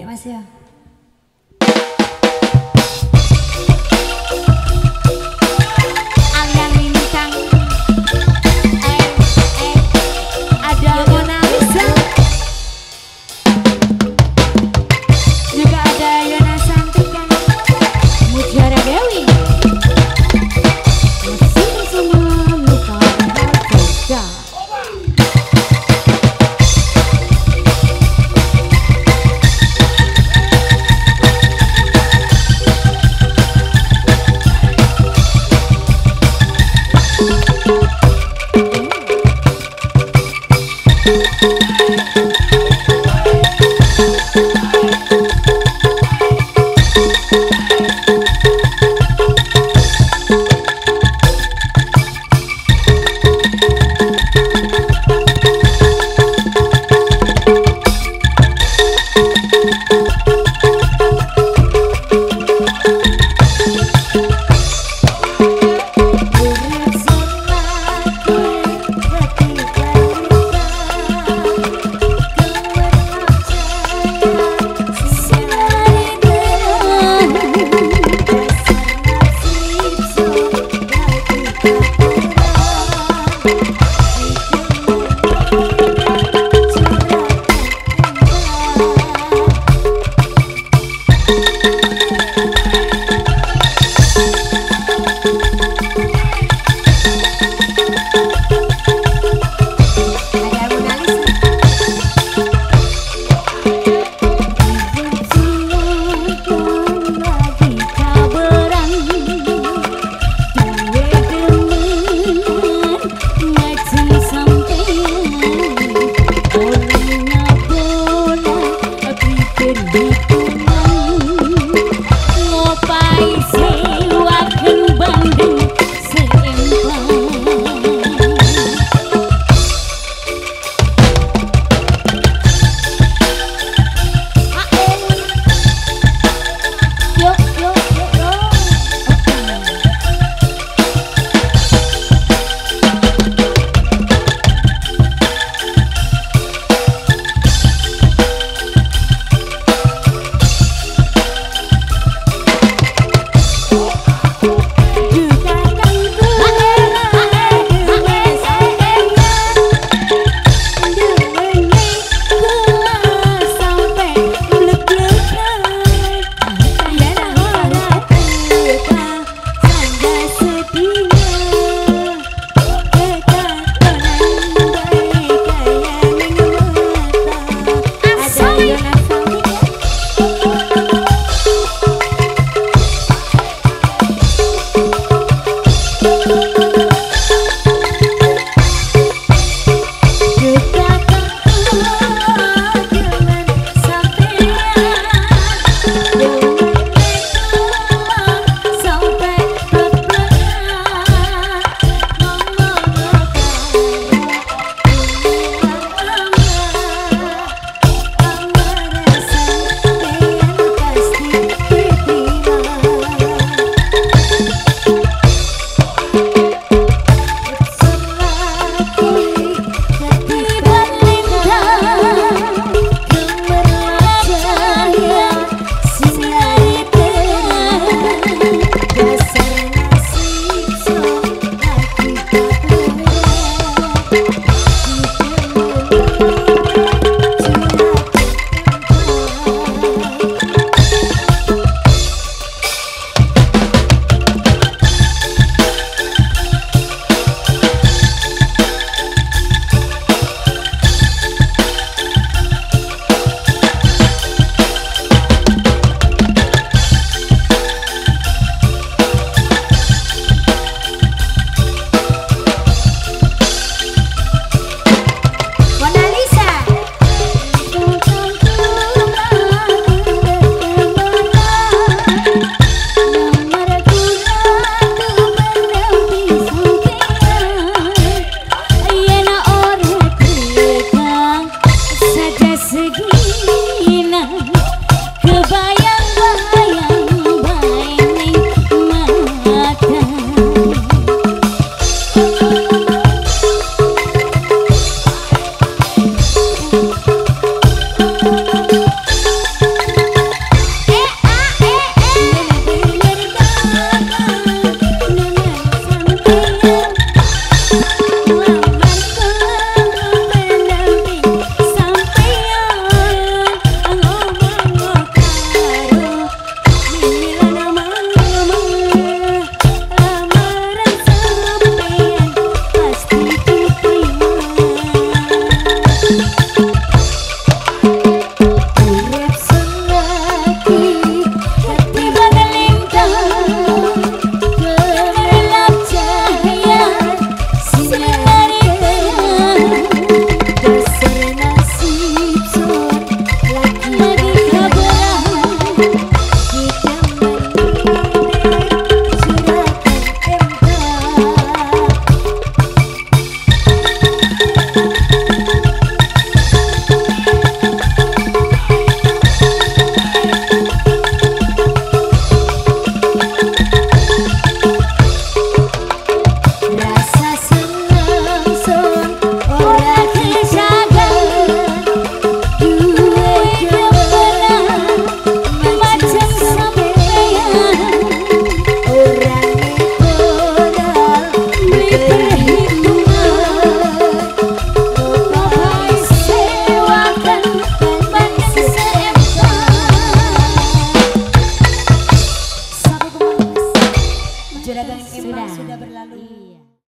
Terima kasih. Ya.